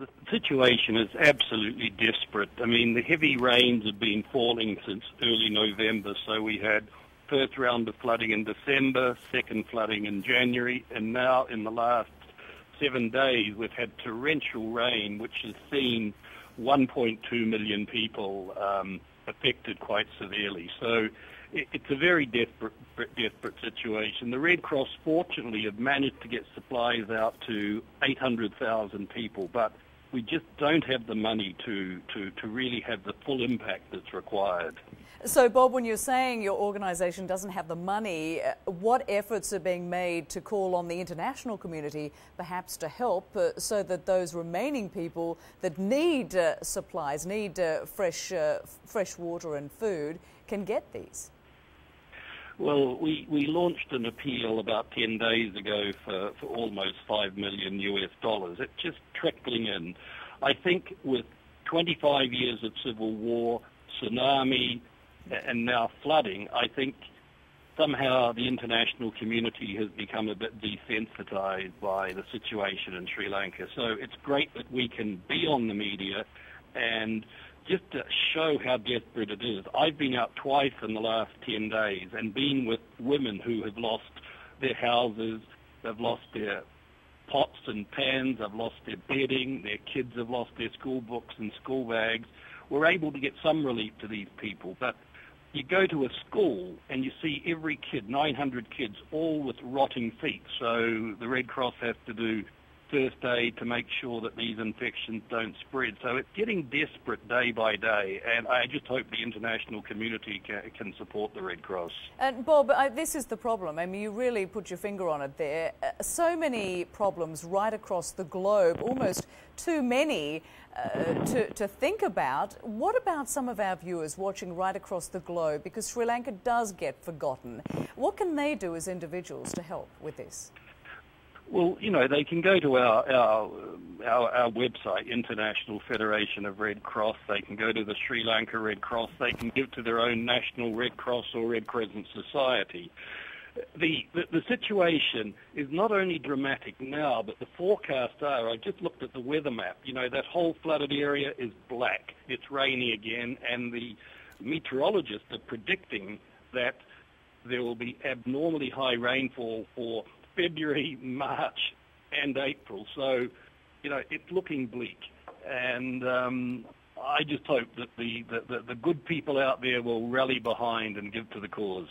The situation is absolutely desperate. I mean, the heavy rains have been falling since early November, so we had first round of flooding in December, second flooding in January, and now in the last seven days we've had torrential rain, which has seen 1.2 million people um, affected quite severely. So it's a very desperate, desperate situation. The Red Cross, fortunately, have managed to get supplies out to 800,000 people, but we just don't have the money to, to, to really have the full impact that's required. So, Bob, when you're saying your organisation doesn't have the money, uh, what efforts are being made to call on the international community perhaps to help uh, so that those remaining people that need uh, supplies, need uh, fresh, uh, fresh water and food, can get these? Well, we, we launched an appeal about 10 days ago for, for almost 5 million US dollars. It's just trickling in. I think with 25 years of civil war, tsunami, and now flooding, I think somehow the international community has become a bit desensitized by the situation in Sri Lanka. So it's great that we can be on the media and just to show how desperate it is. I've been out twice in the last 10 days and been with women who have lost their houses, they've lost their pots and pans, they've lost their bedding, their kids have lost their school books and school bags. We're able to get some relief to these people, but you go to a school and you see every kid, 900 kids, all with rotting feet. So the Red Cross has to do first aid to make sure that these infections don't spread. So it's getting desperate day by day, and I just hope the international community can, can support the Red Cross. And Bob, I, this is the problem. I mean, you really put your finger on it there. Uh, so many problems right across the globe, almost too many uh, to, to think about. What about some of our viewers watching right across the globe? Because Sri Lanka does get forgotten. What can they do as individuals to help with this? Well, you know, they can go to our, our, our, our, website, International Federation of Red Cross. They can go to the Sri Lanka Red Cross. They can give to their own National Red Cross or Red Crescent Society. The, the, the situation is not only dramatic now, but the forecasts are. I just looked at the weather map. You know, that whole flooded area is black. It's rainy again, and the meteorologists are predicting that there will be abnormally high rainfall for February, March, and April. So, you know, it's looking bleak. And um, I just hope that the, the, the good people out there will rally behind and give to the cause.